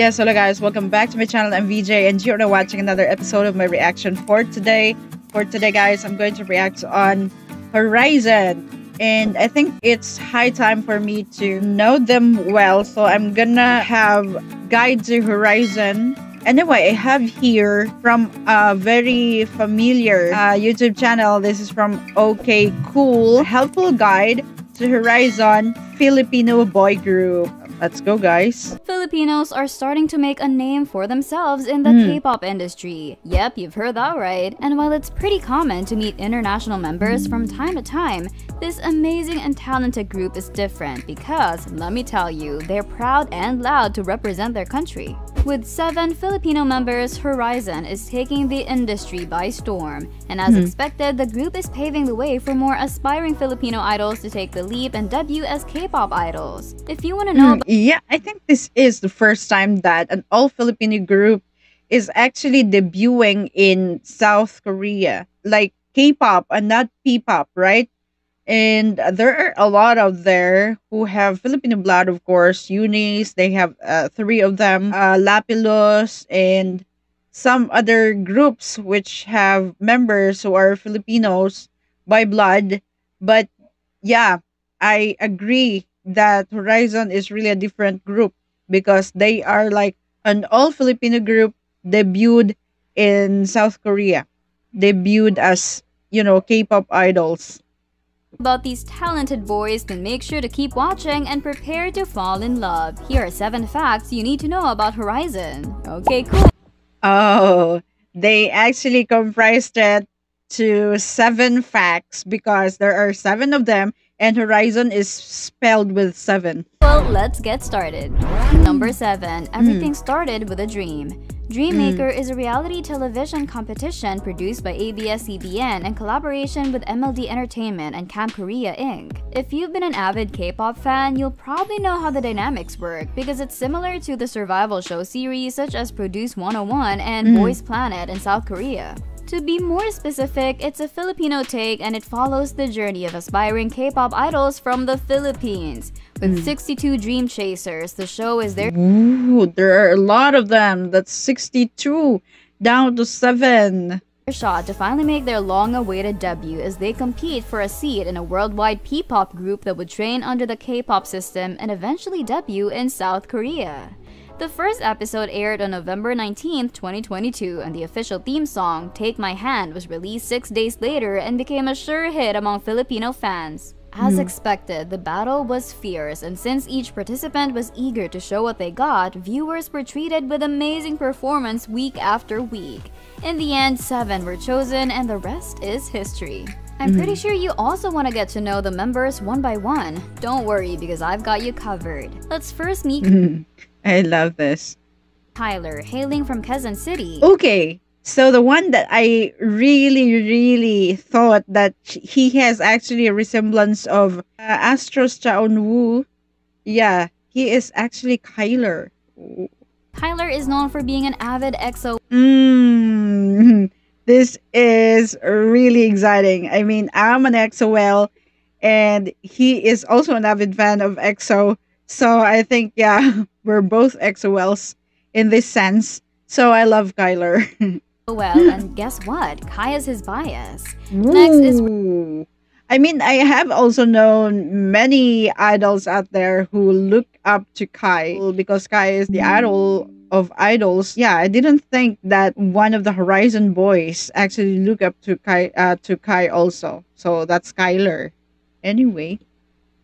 Yes, hello guys, welcome back to my channel. I'm VJ and you're watching another episode of my reaction for today. For today guys, I'm going to react on Horizon. And I think it's high time for me to know them well. So I'm gonna have Guide to Horizon. Anyway, I have here from a very familiar uh, YouTube channel. This is from OK Cool. Helpful Guide to Horizon Filipino Boy Group. Let's go, guys. Filipinos are starting to make a name for themselves in the mm. K-pop industry. Yep, you've heard that right. And while it's pretty common to meet international members from time to time, this amazing and talented group is different because, let me tell you, they're proud and loud to represent their country. With seven Filipino members, Horizon is taking the industry by storm. And as mm -hmm. expected, the group is paving the way for more aspiring Filipino idols to take the leap and debut as K-pop idols. If you want to know... Mm, yeah, I think this is the first time that an all-Filipino group is actually debuting in South Korea. Like K-pop and not P-pop, right? And there are a lot of there who have Filipino blood, of course. Unis, they have uh, three of them, uh, Lapillus, and some other groups which have members who are Filipinos by blood. But yeah, I agree that Horizon is really a different group because they are like an all Filipino group debuted in South Korea, debuted as you know K-pop idols about these talented boys, then make sure to keep watching and prepare to fall in love. Here are 7 facts you need to know about Horizon. Okay, cool. Oh, they actually comprised it to 7 facts because there are 7 of them and Horizon is spelled with 7. Well, let's get started. Number 7. Everything mm. started with a dream. Dreammaker mm. is a reality television competition produced by ABS-CBN in collaboration with MLD Entertainment and Kamp Korea Inc. If you've been an avid K-pop fan, you'll probably know how the dynamics work because it's similar to the survival show series such as Produce 101 and mm. Boys Planet in South Korea. To be more specific, it's a Filipino take and it follows the journey of aspiring K-pop idols from the Philippines. With mm. 62 Dream Chasers, the show is there. Ooh, there are a lot of them. That's 62 down to 7 shot to finally make their long-awaited debut as they compete for a seat in a worldwide P-pop group that would train under the K-pop system and eventually debut in South Korea. The first episode aired on November 19, 2022, and the official theme song, Take My Hand, was released six days later and became a sure hit among Filipino fans. As mm. expected, the battle was fierce, and since each participant was eager to show what they got, viewers were treated with amazing performance week after week. In the end, seven were chosen, and the rest is history. I'm pretty mm-hmm. sure you also want to get to know the members one by one. Don't worry, because I've got you covered. Let's first meet I love this. Kyler, hailing from Quezon City. Okay, so the one that I really, really thought that he has actually a resemblance of uh, ASTRO's Chaoonwoo. Yeah, he is actually Kyler. Tyler is known for being an avid EXO. Mm, this is really exciting. I mean, I'm an EXO-L, and he is also an avid fan of EXO. So I think, yeah, we're both EXO-Ls in this sense. So I love Kyler. well, and guess what? Kai is his bias. Ooh. Next is. I mean, I have also known many idols out there who look up to Kai because Kai is the idol of idols. Yeah, I didn't think that one of the Horizon boys actually look up to Kai uh, to Kai also. So that's Kyler. Anyway.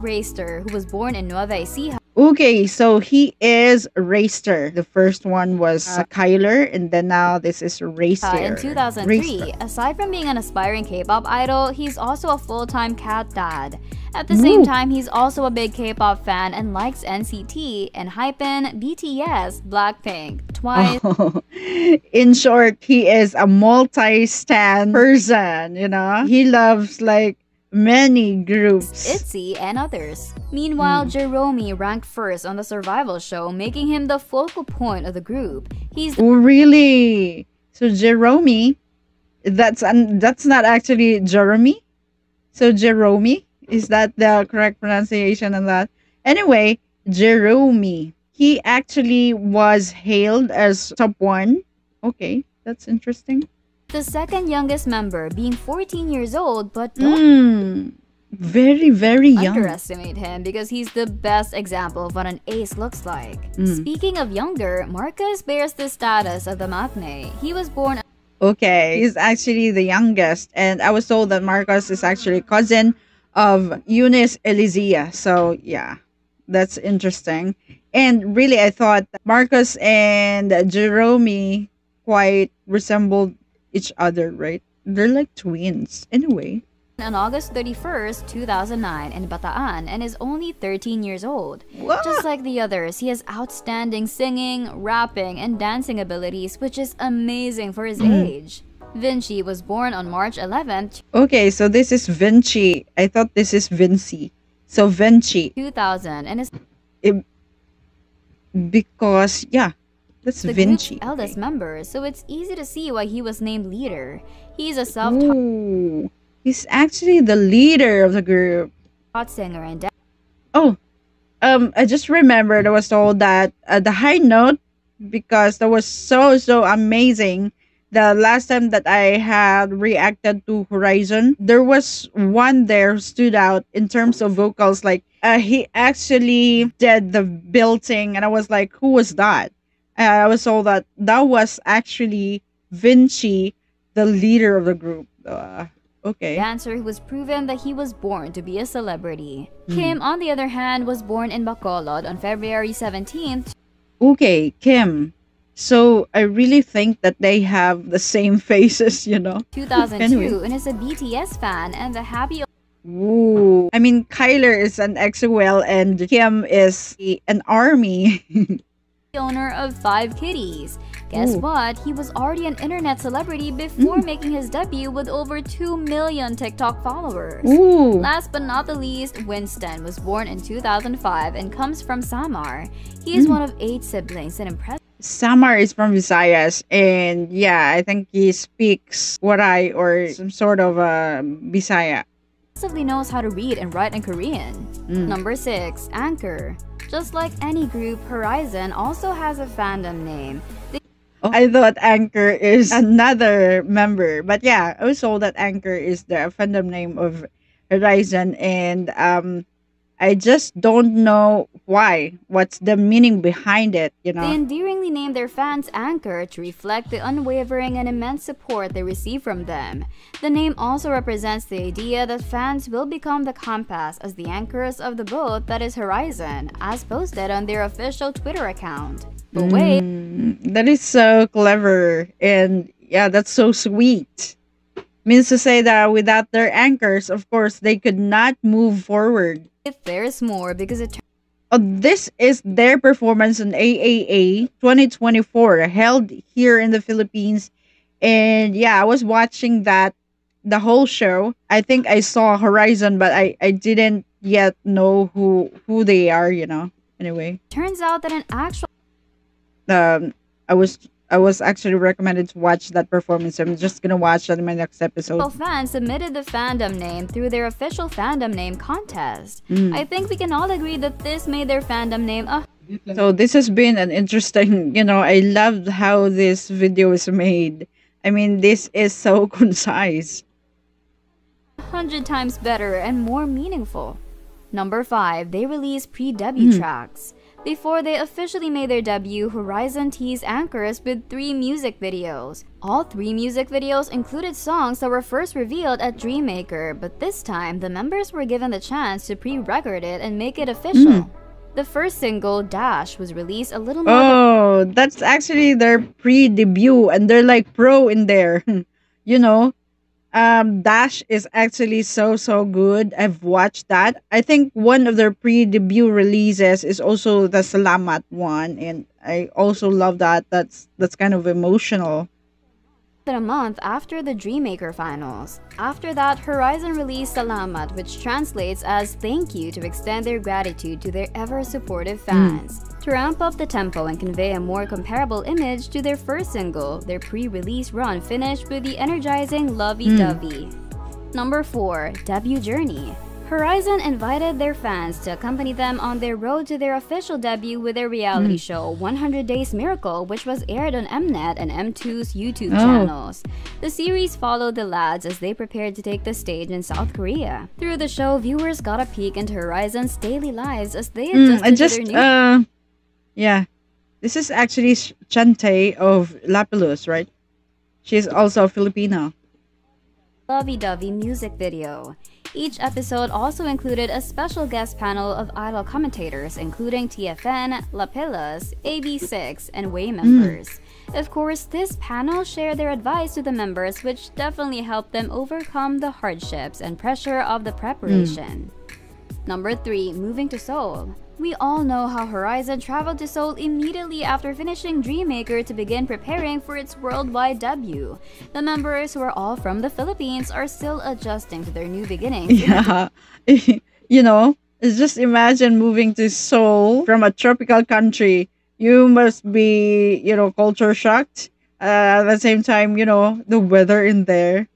Reyster, who was born in Nueva Ecija. Okay, so he is Reyster. The first one was uh, Kyler, and then now this is Reyster. Uh, in 2003, aside from being an aspiring K-pop idol, he's also a full-time cat dad. At the Ooh. same time, he's also a big K-pop fan and likes NCT, ENHYPEN, BTS, Blackpink, Twice. Oh. In short, he is a multi-stan person, you know? He loves like many groups. ITZY and others. Meanwhile, mm. Jerome ranked first on the survival show, making him the focal point of the group. He's Oh really? So Jerome that's un, that's not actually Jeremy? So Jerome is that the correct pronunciation of that? Anyway, Jerome. he actually was hailed as top one. Okay, that's interesting. The second youngest member being 14 years old, but Mm, very, very young. underestimate him because he's the best example of what an ace looks like. Mm. Speaking of younger, Marcus bears the status of the matinee. He was born Okay, he's actually the youngest, and I was told that Marcus is actually cousin of UNIS Elisia. So yeah, that's interesting. And really, I thought Marcus and Jerome quite resembled each other, right? They're like twins. Anyway, on August 31st, 2009 in Bataan and is only 13 years old. What? Just like the others, he has outstanding singing, rapping, and dancing abilities, which is amazing for his Mm. age. Vinci was born on March 11th, okay, so this is Vinci. I thought this is Vinci. So Vinci, 2000, and is it, because yeah, that's the Vinci. group's eldest member, so it's easy to see why he was named leader. He's a self-taught he's actually the leader of the group. singer and. Oh, um, I just remembered I was told that uh, the high note because that was so so amazing. The last time that I had reacted to Horizon, there was one there who stood out in terms of vocals. Like uh, he actually did the belting, and I was like, "Who was that?" And I was told that that was actually Vinci, the leader of the group. Uh, okay. dancer who was proven that he was born to be a celebrity. Hmm. Kim, on the other hand, was born in Bacolod on February 17th, Okay, Kim. So I really think that they have the same faces, you know. 2002 Anyway. and is a BTS fan and the happy Ooh. I mean, Kyler is an EXO-L and Kim is an army. owner of five kitties. Guess Ooh. what? He was already an internet celebrity before making his debut with over 2 million TikTok followers. Ooh. Last but not the least, Winston was born in 2005 and comes from Samar. He is one of eight siblings and impressive. Samar is from Visayas, and yeah, I think he speaks Waray or some sort of uh, Bisaya. Impressively knows how to read and write in Korean. Mm. Number 6. Anchor. Just like any group, Horizon also has a fandom name. Oh, I thought Anchor is another member, but yeah, I was that Anchor is the fandom name of Horizon, and um, I just don't know why. What's the meaning behind it? You know? They endearingly name their fans Anchor to reflect the unwavering and immense support they receive from them. The name also represents the idea that fans will become the compass as the anchors of the boat that is Horizon, as posted on their official Twitter account. But wait, Mm, that is so clever, and yeah, that's so sweet. Means to say that without their anchors, of course, they could not move forward. If there's more because it Oh, this is their performance in AAA 2024 held here in the Philippines. And yeah, I was watching that the whole show. I think I saw Horizon, but I, I didn't yet know who who they are, you know. Anyway, turns out that an actual um I was I was actually recommended to watch that performance. I'm just gonna watch that in my next episode. Well, fans submitted the fandom name through their official fandom name contest. Mm. I think we can all agree that this made their fandom name a So this has been an interesting, you know, I loved how this video is made. I mean, this is so concise. hundred times better and more meaningful. Number 5, they release pre-debut Hmm. tracks. Before they officially made their debut, Horizon teased anchors with three music videos. All three music videos included songs that were first revealed at Dreammaker, but this time the members were given the chance to pre-record it and make it official. Hmm. The first single, Dash, was released a little more Oh, that's actually their pre-debut and they're like pro in there. you know, um Dash is actually so so good. I've watched that. I think one of their pre-debut releases is also the Salamat one and I also love that. That's that's kind of emotional. than a month after the Dreammaker finals. After that, Horizon released Salamat, which translates as thank you to extend their gratitude to their ever supportive fans. To ramp up the tempo and convey a more comparable image to their first single, their pre release run finished with the energizing Lovey Dovey. Number 4 Debut Journey. Horizon invited their fans to accompany them on their road to their official debut with their reality show 100 Days Miracle, which was aired on Mnet and M2's YouTube Oh. channels. The series followed the lads as they prepared to take the stage in South Korea. Through the show, viewers got a peek into Horizon's daily lives as they Mm, adjusted I to their new uh yeah. This is actually Sh- Chanty of Lapillus, right? She's also a Filipino. lovey-dovey music video. Each episode also included a special guest panel of idol commentators, including TFN, Lapillus, AB6IX, and Way mm. members. Of course, this panel shared their advice to the members, which definitely helped them overcome the hardships and pressure of the preparation. Mm. Number 3. Moving to Seoul. We all know how Horizon traveled to Seoul immediately after finishing Dreammaker to begin preparing for its worldwide debut. The members, who are all from the Philippines, are still adjusting to their new beginnings. Yeah. you know, just imagine moving to Seoul from a tropical country. You must be, you know, culture shocked. Uh, at the same time, you know, the weather in there.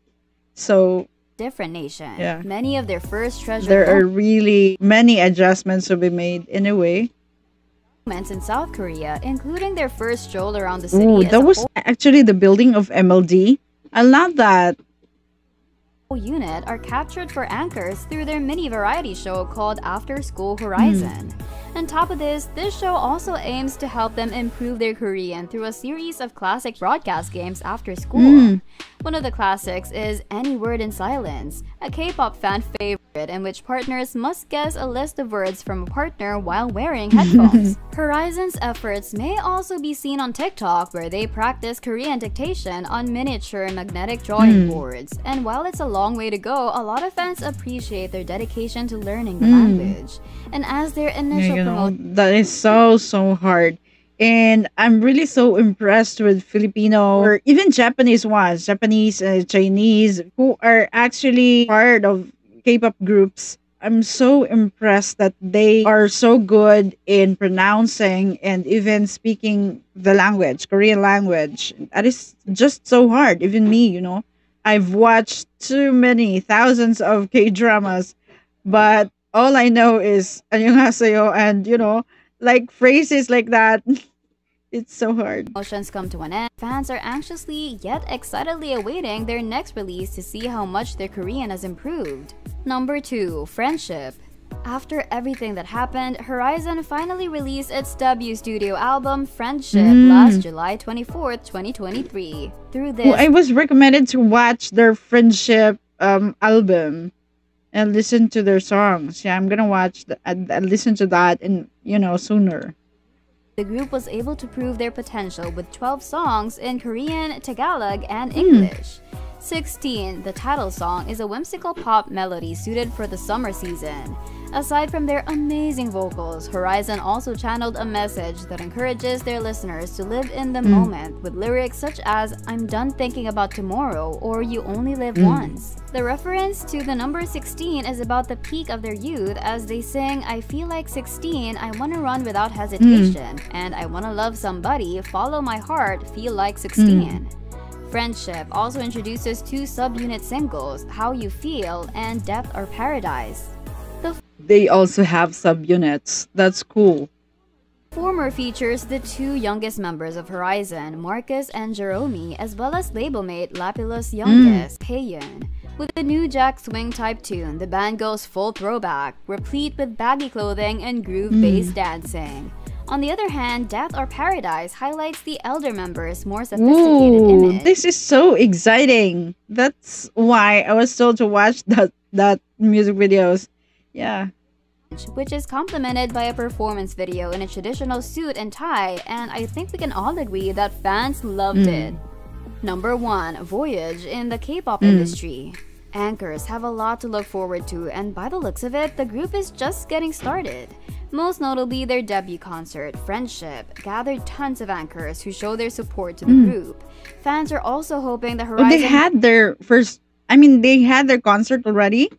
So Different nation. Yeah. Many of their first treasured there are really many adjustments to be made in a way. in South Korea, including their first stroll around the city. Ooh, that was actually the building of MLD. I love that. Unit are captured for anchors through their mini variety show called After School Horizon. On top of this, this show also aims to help them improve their Korean through a series of classic broadcast games after school. Mm. One of the classics is Any Word in Silence, a K-pop fan favorite in which partners must guess a list of words from a partner while wearing headphones. Horizon's efforts may also be seen on TikTok where they practice Korean dictation on miniature magnetic drawing boards. And while it's a long way to go, a lot of fans appreciate their dedication to learning the language. And as their initial you know, that is so so hard. And i'm really so impressed with filipino or even japanese ones japanese uh, chinese who are actually part of k-pop groups. I'm so impressed that they are so good in pronouncing and even speaking the language korean language. That is just so hard even me you know i've watched too many thousands of k-dramas but all I know is annyeonghaseyo and you know like phrases like that. It's so hard. promotions come to an end, fans are anxiously yet excitedly awaiting their next release to see how much their Korean has improved. Number 2. Friendship. After everything that happened, Horizon finally released its debut studio album, Friendship, Mm. last July 24th, 2023. Through this, Well, I was recommended to watch their friendship um album and listen to their songs. Yeah, I'm gonna watch the, and, and listen to that and you know sooner. the group was able to prove their potential with 12 songs in Korean, Tagalog, and Hmm. English. 16, the title song, is a whimsical pop melody suited for the summer season. Aside from their amazing vocals, Horizon also channeled a message that encourages their listeners to live in the hmm. moment with lyrics such as I'm done thinking about tomorrow or you only live hmm. once. The reference to the number 16 is about the peak of their youth as they sing I feel like 16, I want to run without hmm. hesitation, and I want to love somebody, follow my heart, feel like 16. Friendship also introduces two subunit singles, How You Feel and Depth or Paradise. They also have subunits. That's cool. Former features the two youngest members of Horizon, Marcus and Jerome, as well as label mate Lapillus' mm. youngest, Taeyun. With the new Jack Swing type tune, the band goes full throwback, replete with baggy clothing and groove-based mm. dancing. On the other hand, Death or Paradise highlights the elder members' more sophisticated Ooh, image. this is so exciting. That's why I was told to watch that that music videos. Yeah. Which is complemented by a performance video in a traditional suit and tie, and I think we can all agree that fans loved hmm. it. Number 1 Voyage in the K pop hmm. industry. Anchors have a lot to look forward to, and by the looks of it, the group is just getting started. Most notably, their debut concert, Friendship, gathered tons of anchors who show their support to the hmm. group. Fans are also hoping the Horizon they had their first. I mean, they had their concert already.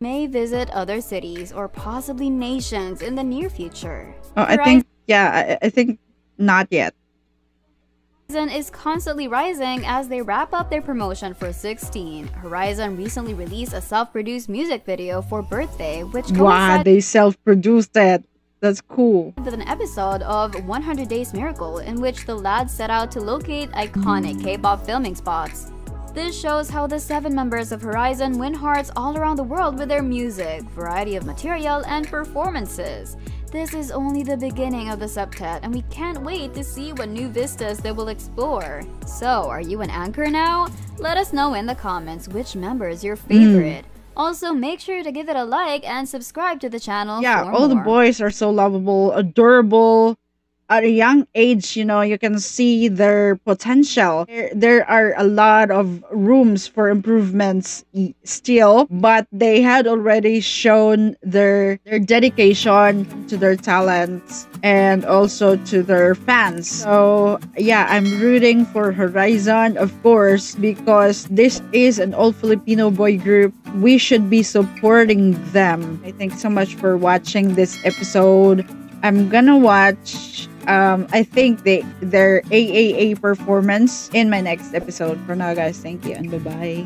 May visit other cities or possibly nations in the near future. Oh, I think yeah. I, I think not yet. Horizon is constantly rising as they wrap up their promotion for 16. Horizon recently released a self-produced music video for Birthday, which Wow, they self-produced it. That's cool. With an episode of 100 Days Miracle in which the lads set out to locate iconic K-pop filming spots. This shows how the seven members of Horizon win hearts all around the world with their music, variety of material, and performances. This is only the beginning of the septet, and we can't wait to see what new vistas they will explore. So, are you an anchor now? Let us know in the comments which member is your favorite. Mm. Also, make sure to give it a like and subscribe to the channel. Yeah, all more. the boys are so lovable, adorable, at a young age, you know, you can see their potential. There, there are a lot of rooms for improvements still, but they had already shown their their dedication to their talents and also to their fans. So, yeah, I'm rooting for Horizon, of course, because this is an all Filipino boy group. We should be supporting them. I thank so much for watching this episode. I'm gonna watch um, I think they their AAA performance in my next episode. For now, guys, thank you and bye bye.